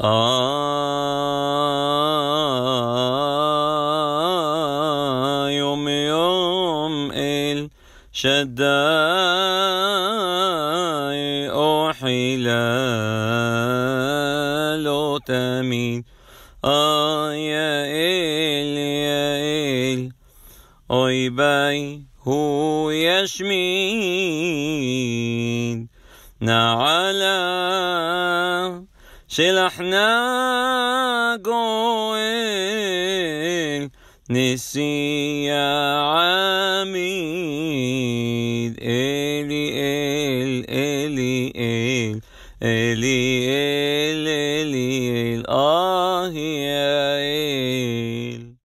يوم يوم إل شداي أحيلا لو تمين آه يا إل يا إل. أوي باي هو يشمين نعلا שלחנה גואל נשיאה עמיד אלי אל אלי אל אלי אל אלי אל אהי